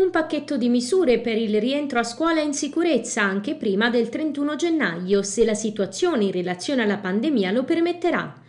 un pacchetto di misure per il rientro a scuola in sicurezza anche prima del 31 gennaio, se la situazione in relazione alla pandemia lo permetterà.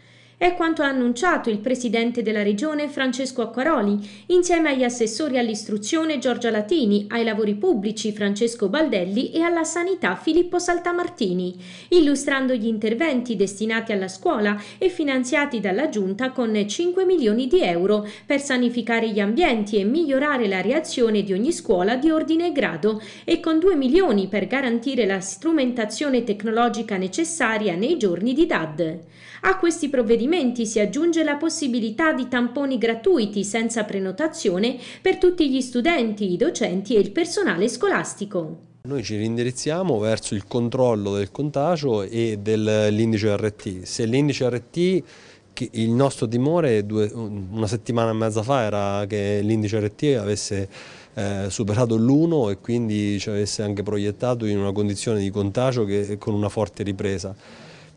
È quanto ha annunciato il presidente della regione Francesco Acquaroli, insieme agli assessori all'istruzione Giorgia Latini, ai lavori pubblici Francesco Baldelli e alla sanità Filippo Saltamartini, illustrando gli interventi destinati alla scuola e finanziati dalla Giunta con 5 milioni di euro per sanificare gli ambienti e migliorare la reazione di ogni scuola di ordine e grado e con 2 milioni per garantire la strumentazione tecnologica necessaria nei giorni di DAD. A questi provvedimenti si aggiunge la possibilità di tamponi gratuiti senza prenotazione per tutti gli studenti, i docenti e il personale scolastico. Noi ci rindirizziamo verso il controllo del contagio e dell'indice RT. Se l'indice RT il nostro timore due, una settimana e mezza fa era che l'indice RT avesse eh, superato l'1 e quindi ci avesse anche proiettato in una condizione di contagio che, con una forte ripresa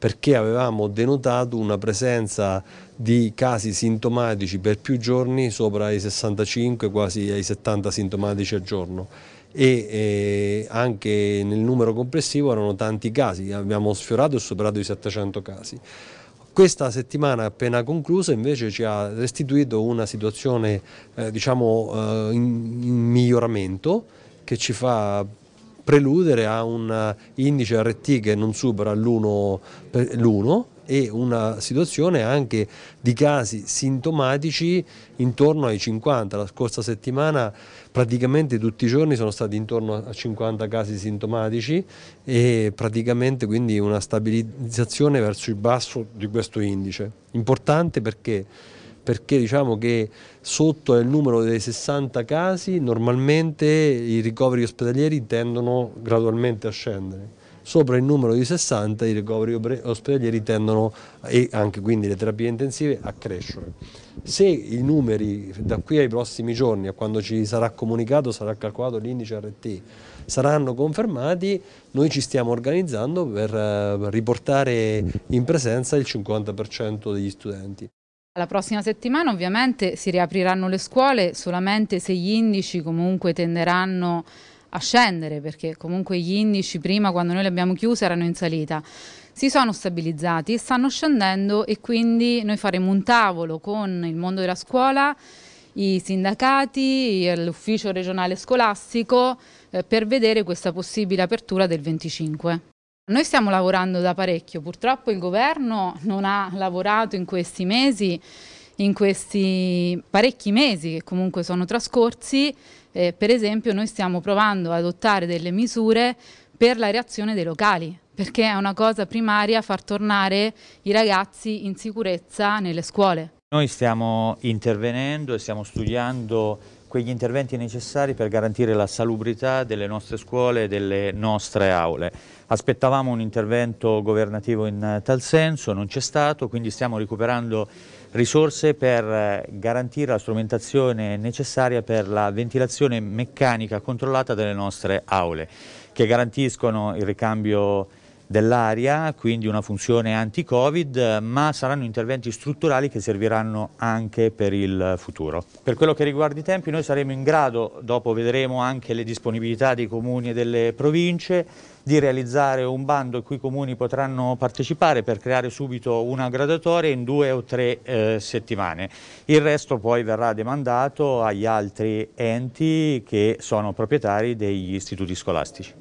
perché avevamo denotato una presenza di casi sintomatici per più giorni sopra i 65, quasi ai 70 sintomatici al giorno e eh, anche nel numero complessivo erano tanti casi, abbiamo sfiorato e superato i 700 casi. Questa settimana appena conclusa invece ci ha restituito una situazione eh, diciamo, eh, in, in miglioramento che ci fa preludere a un indice RT che non supera l'1 e una situazione anche di casi sintomatici intorno ai 50. La scorsa settimana praticamente tutti i giorni sono stati intorno a 50 casi sintomatici e praticamente quindi una stabilizzazione verso il basso di questo indice. Importante perché perché diciamo che sotto il numero dei 60 casi normalmente i ricoveri ospedalieri tendono gradualmente a scendere. Sopra il numero di 60 i ricoveri ospedalieri tendono, e anche quindi le terapie intensive, a crescere. Se i numeri da qui ai prossimi giorni, a quando ci sarà comunicato, sarà calcolato l'indice RT, saranno confermati, noi ci stiamo organizzando per eh, riportare in presenza il 50% degli studenti. La prossima settimana ovviamente si riapriranno le scuole solamente se gli indici comunque tenderanno a scendere perché comunque gli indici prima quando noi li abbiamo chiusi erano in salita. Si sono stabilizzati, stanno scendendo e quindi noi faremo un tavolo con il mondo della scuola, i sindacati, l'ufficio regionale scolastico eh, per vedere questa possibile apertura del 25. Noi stiamo lavorando da parecchio, purtroppo il governo non ha lavorato in questi mesi, in questi parecchi mesi che comunque sono trascorsi, eh, per esempio noi stiamo provando ad adottare delle misure per la reazione dei locali, perché è una cosa primaria far tornare i ragazzi in sicurezza nelle scuole. Noi stiamo intervenendo e stiamo studiando quegli interventi necessari per garantire la salubrità delle nostre scuole e delle nostre aule. Aspettavamo un intervento governativo in tal senso, non c'è stato, quindi stiamo recuperando risorse per eh, garantire la strumentazione necessaria per la ventilazione meccanica controllata delle nostre aule, che garantiscono il ricambio dell'aria, quindi una funzione anti-Covid, ma saranno interventi strutturali che serviranno anche per il futuro. Per quello che riguarda i tempi noi saremo in grado, dopo vedremo anche le disponibilità dei comuni e delle province, di realizzare un bando in cui i comuni potranno partecipare per creare subito una graduatoria in due o tre eh, settimane. Il resto poi verrà demandato agli altri enti che sono proprietari degli istituti scolastici.